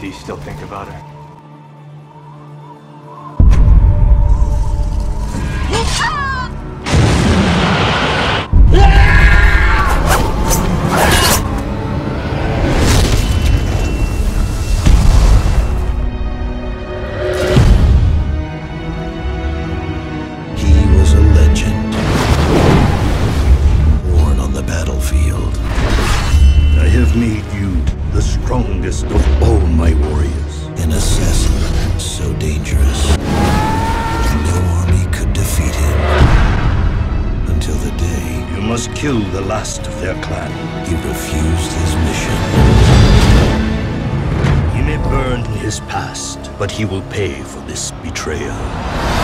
Do you still think about her? The strongest of all my warriors. An assassin so dangerous. No army could defeat him. Until the day You must kill the last of their clan. he refused his mission. He may burn his past, but he will pay for this betrayal.